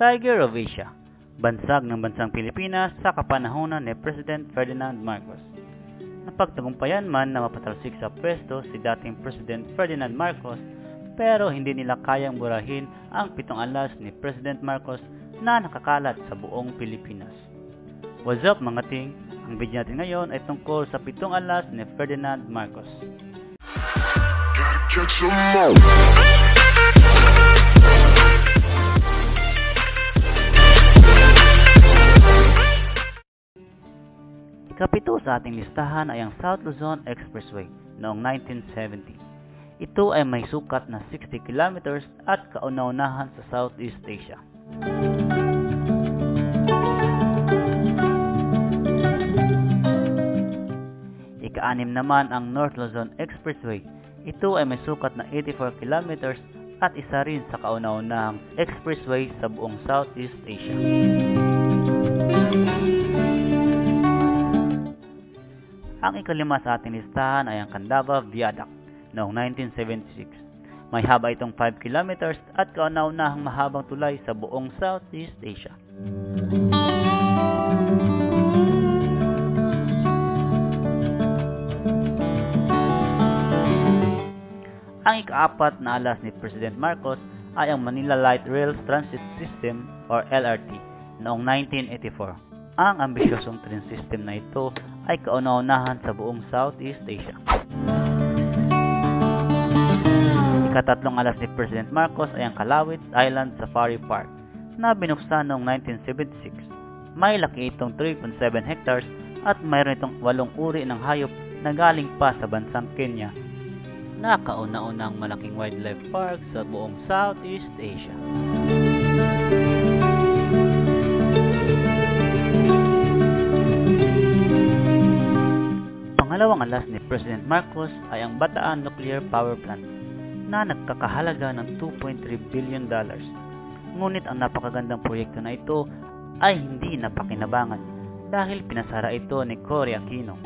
Tiger of Asia, bansag ng bansang Pilipinas sa kapanahonan ni President Ferdinand Marcos. Napagtagumpayan man na mapatalsik sa pwesto si dating President Ferdinand Marcos pero hindi nila kayang burahin ang pitong alas ni President Marcos na nakakalat sa buong Pilipinas. What's up mga ting? Ang video natin ngayon ay tungkol sa pitong alas ni Ferdinand Marcos. Catch Ikapito sa ating listahan ay ang South Luzon Expressway noong 1970. Ito ay may sukat na 60 kilometers at kauna-unahan sa Southeast Asia. Ika-anim naman ang North Luzon Expressway. Ito ay may sukat na 84 kilometers at isa rin sa kauna-unahang expressway sa buong Southeast Asia. Ang ikalima sa ating listahan ay ang Candaba Viaduct noong 1976. May haba itong 5 kilometers at kauna-unahang mahabang tulay sa buong Southeast Asia. Ang ikaapat na alas ni President Marcos ay ang Manila Light Rail Transit System or LRT noong 1984. Ang ambisyosong train system na ito ay kauna-unahan sa buong Southeast Asia. Ikatatlong alas ni President Marcos ay ang Kalawit Island Safari Park na binuksan noong 1976. May laki itong 3.7 hectares at mayroon itong walong uri ng hayop na galing pa sa bansang Kenya na kauna-unang malaking wildlife park sa buong Southeast Asia. Pangalawang alas ni President Marcos ay ang Bataan Nuclear Power Plant na nagkakahalaga ng 2.3 billion dollars. Ngunit ang napakagandang proyekto na ito ay hindi napakinabangan dahil pinasara ito ni Cory Aquino.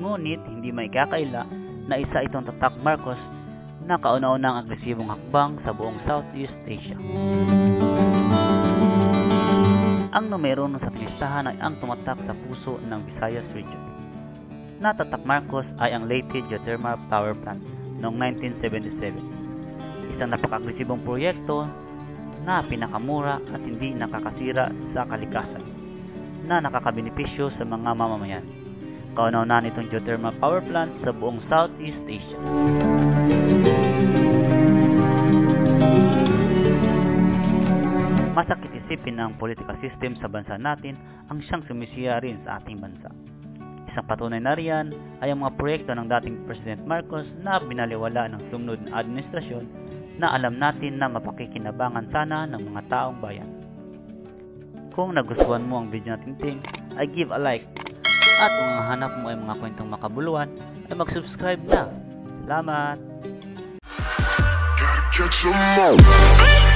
Ngunit hindi may kakaila na isa itong tatak Marcos na kauna-unang agresibong hakbang sa buong Southeast Asia. Ang numero nun sa listahan ay ang tumatak sa puso ng Visayas region. Natatak Marcos ay ang Leyte Geothermal Power Plant noong 1977. Isang napaka-agresibong proyekto na pinakamura at hindi nakakasira sa kalikasan na nakakabenepisyo sa mga mamamayan. Kauna-unahan itong geothermal power plant sa buong Southeast Asia. Masakit isipin na ang political system sa bansa natin ang siyang sumisiya rin sa ating bansa. Isang patunay na riyan ay ang mga proyekto ng dating President Marcos na binaliwala ng sumunod na administrasyon na alam natin na mapakikinabangan sana ng mga taong bayan. Kung nagustuhan mo ang video natin ting, ay give a like at kung hanap mo ay mga kwentong makabuluhan, ay mag-subscribe na. Salamat! Gotta catch.